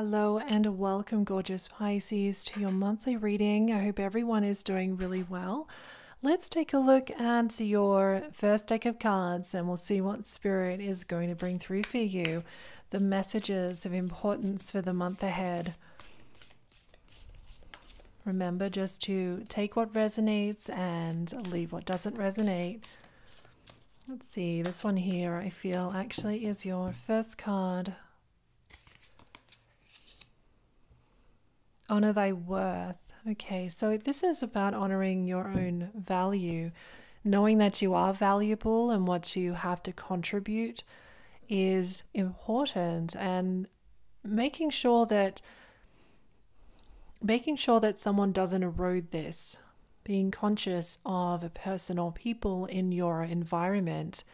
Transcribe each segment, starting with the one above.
Hello and welcome, gorgeous Pisces, to your monthly reading. I hope everyone is doing really well. Let's take a look at your first deck of cards and we'll see what Spirit is going to bring through for you. The messages of importance for the month ahead. Remember just to take what resonates and leave what doesn't resonate. Let's see, this one here I feel actually is your first card. Honor thy worth. Okay, so this is about honoring your own value, knowing that you are valuable and what you have to contribute is important, and making sure that making sure that someone doesn't erode this, being conscious of a person or people in your environment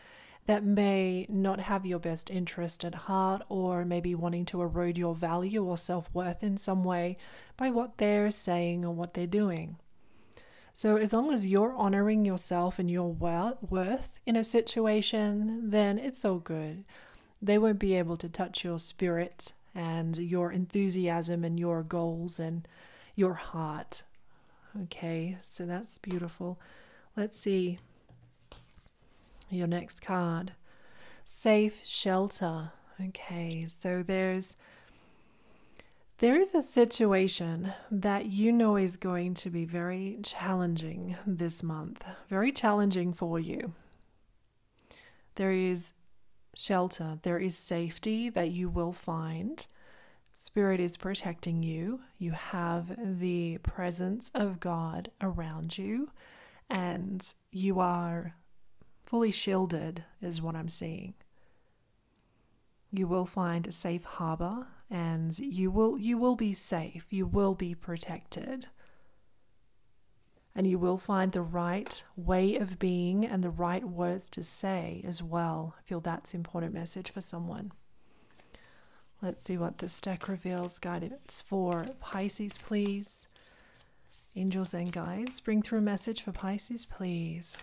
that may not have your best interest at heart or maybe wanting to erode your value or self worth in some way by what they're saying or what they're doing. So, as long as you're honoring yourself and your worth in a situation, then it's all good. They won't be able to touch your spirit and your enthusiasm and your goals and your heart. Okay, so that's beautiful. Let's see your next card. Safe shelter. Okay, so there's there is a situation that you know is going to be very challenging this month, very challenging for you. There is shelter, there is safety that you will find. Spirit is protecting you. You have the presence of God around you, and you are fully shielded, is what I'm seeing. You will find a safe harbor and you will you will be safe. You will be protected. And you will find the right way of being and the right words to say as well. I feel that's important message for someone. Let's see what this deck reveals. Guidance for Pisces, please. Angels and guides, bring through a message for Pisces, please.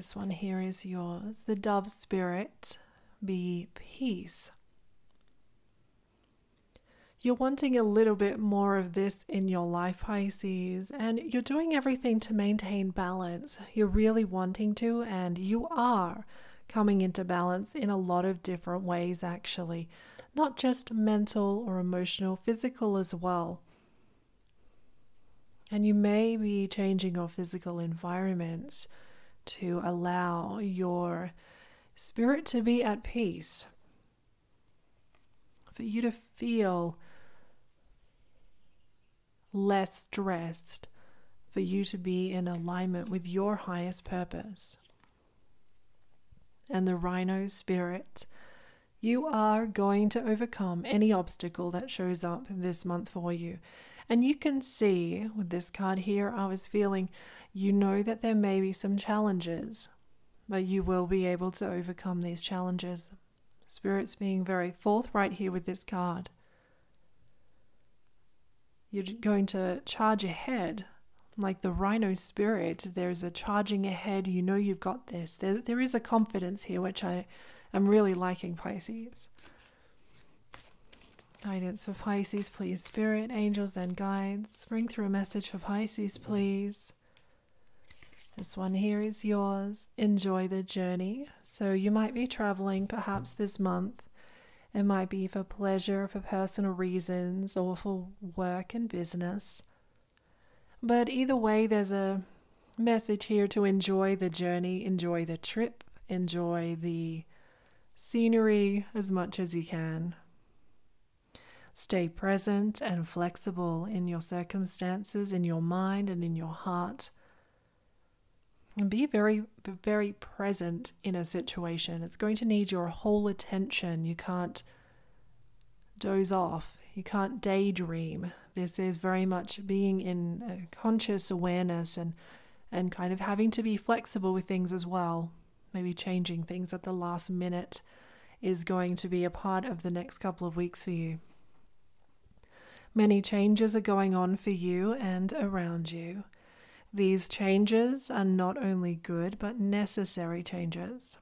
This one here is yours. The dove spirit be peace. You're wanting a little bit more of this in your life, Pisces, and you're doing everything to maintain balance. You're really wanting to, and you are coming into balance in a lot of different ways, actually, not just mental or emotional, physical as well. And you may be changing your physical environments to allow your spirit to be at peace, for you to feel less stressed, for you to be in alignment with your highest purpose. And the rhino spirit, you are going to overcome any obstacle that shows up this month for you. And you can see with this card here, I was feeling you know that there may be some challenges, but you will be able to overcome these challenges. Spirit's being very forthright here with this card. You're going to charge ahead like the rhino spirit. There's a charging ahead. You know you've got this. There, there is a confidence here, which I am really liking, Pisces. Guidance for Pisces, please. Spirit, angels, and guides. Bring through a message for Pisces, please. This one here is yours. Enjoy the journey. So, you might be traveling perhaps this month. It might be for pleasure, for personal reasons, or for work and business. But either way, there's a message here to enjoy the journey, enjoy the trip, enjoy the scenery as much as you can. Stay present and flexible in your circumstances, in your mind, and in your heart. And be very, very present in a situation. It's going to need your whole attention. You can't doze off, you can't daydream. This is very much being in conscious awareness and, and kind of having to be flexible with things as well. Maybe changing things at the last minute is going to be a part of the next couple of weeks for you. Many changes are going on for you and around you. These changes are not only good but necessary changes.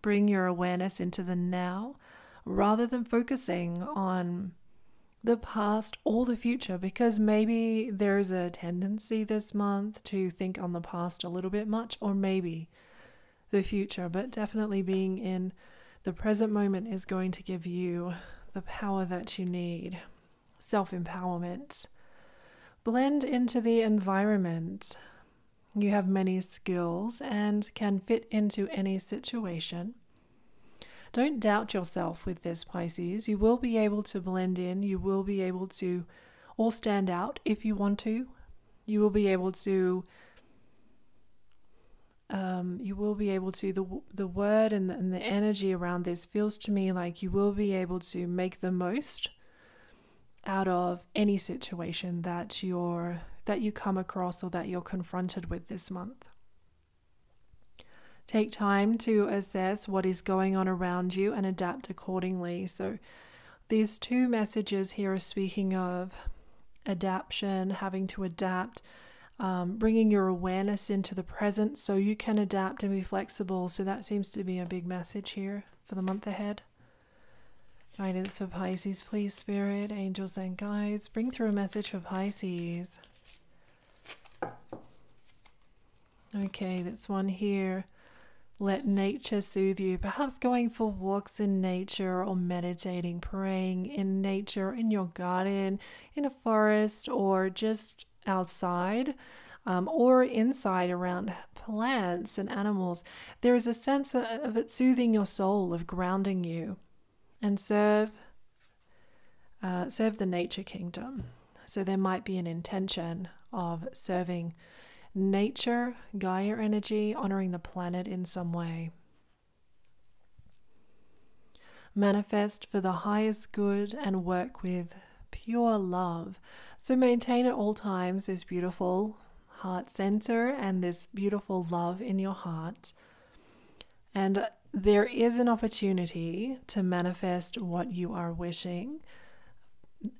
Bring your awareness into the now rather than focusing on the past or the future because maybe there's a tendency this month to think on the past a little bit much or maybe the future, but definitely being in the present moment is going to give you the power that you need. Self empowerment. Blend into the environment. You have many skills and can fit into any situation. Don't doubt yourself with this, Pisces. You will be able to blend in. You will be able to all stand out if you want to. You will be able to. Um, you will be able to the the word and the, and the energy around this feels to me like you will be able to make the most out of any situation that you're that you come across or that you're confronted with this month. Take time to assess what is going on around you and adapt accordingly. So, these two messages here are speaking of adaptation, having to adapt, um, bringing your awareness into the present so you can adapt and be flexible. So, that seems to be a big message here for the month ahead. Guidance for Pisces, please, Spirit, angels, and guides. Bring through a message for Pisces. Okay, this one here. Let nature soothe you. Perhaps going for walks in nature or meditating, praying in nature, in your garden, in a forest, or just outside. Um, or inside around plants and animals, there is a sense of it soothing your soul, of grounding you, and serve uh, serve the nature kingdom. So there might be an intention of serving nature, Gaia energy, honoring the planet in some way. Manifest for the highest good and work with pure love. So maintain at all times this beautiful heart center and this beautiful love in your heart. And there is an opportunity to manifest what you are wishing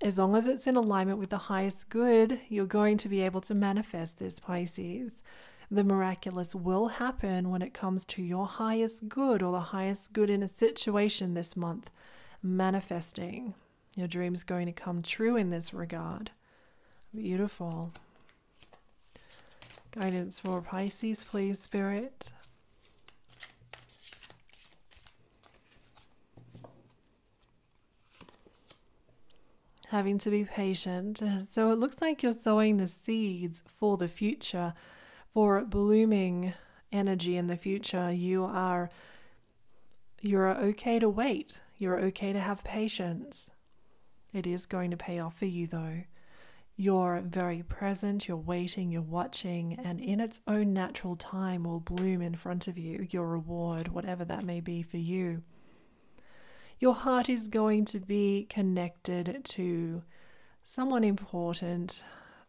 as long as it's in alignment with the highest good, you're going to be able to manifest this, Pisces. The miraculous will happen when it comes to your highest good or the highest good in a situation this month. Manifesting. Your dream's going to come true in this regard. Beautiful. Guidance for Pisces, please, Spirit. Having to be patient. So it looks like you're sowing the seeds for the future, for blooming energy in the future. You are you're okay to wait. You're okay to have patience. It is going to pay off for you though. You're very present, you're waiting, you're watching, and in its own natural time will bloom in front of you your reward, whatever that may be for you your heart is going to be connected to someone important.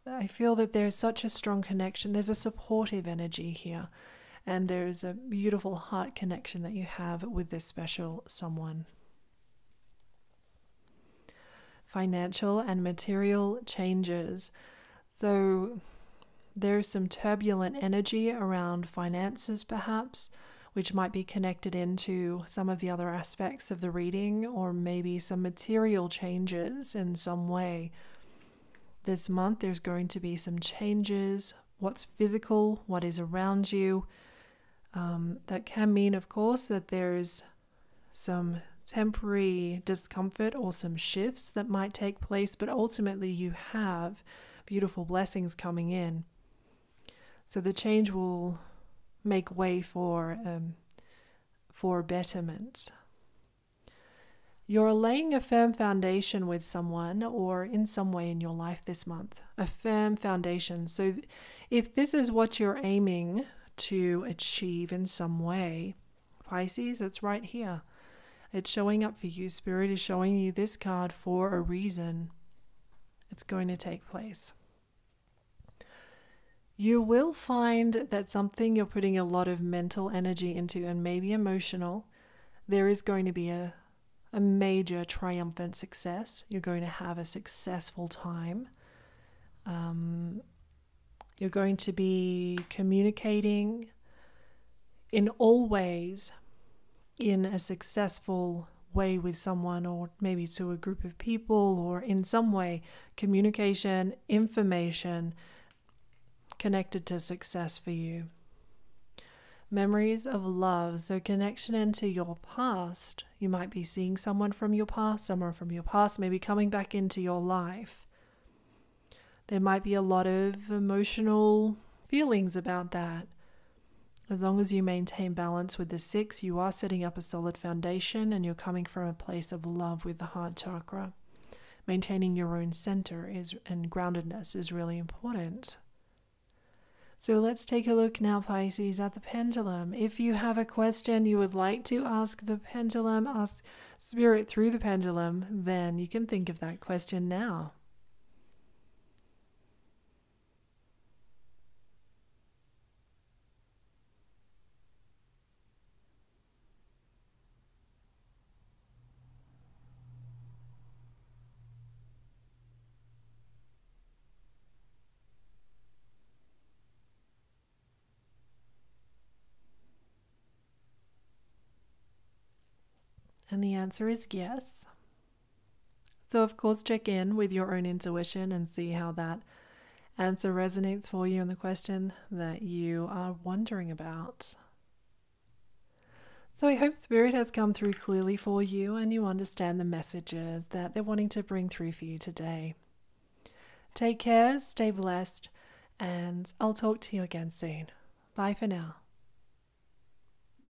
I feel that there's such a strong connection. There's a supportive energy here, and there's a beautiful heart connection that you have with this special someone. Financial and material changes. So, there's some turbulent energy around finances, perhaps which might be connected into some of the other aspects of the reading, or maybe some material changes in some way. This month, there's going to be some changes what's physical, what is around you. Um, that can mean, of course, that there's some temporary discomfort or some shifts that might take place, but ultimately you have beautiful blessings coming in. So the change will make way for um, for betterment. You're laying a firm foundation with someone or in some way in your life this month, a firm foundation. So, if this is what you're aiming to achieve in some way, Pisces, it's right here. It's showing up for you. Spirit is showing you this card for a reason. It's going to take place you will find that something you're putting a lot of mental energy into and maybe emotional, there is going to be a, a major triumphant success. You're going to have a successful time. Um, you're going to be communicating in all ways in a successful way with someone, or maybe to a group of people, or in some way, communication, information connected to success for you. Memories of love, so connection into your past. You might be seeing someone from your past, someone from your past, maybe coming back into your life. There might be a lot of emotional feelings about that. As long as you maintain balance with the six, you are setting up a solid foundation and you're coming from a place of love with the heart chakra. Maintaining your own center is and groundedness is really important. So let's take a look now, Pisces, at the pendulum. If you have a question you would like to ask the pendulum, ask Spirit through the pendulum, then you can think of that question now. And the answer is yes. So, of course, check in with your own intuition and see how that answer resonates for you in the question that you are wondering about. So, I hope Spirit has come through clearly for you and you understand the messages that they're wanting to bring through for you today. Take care, stay blessed, and I'll talk to you again soon. Bye for now.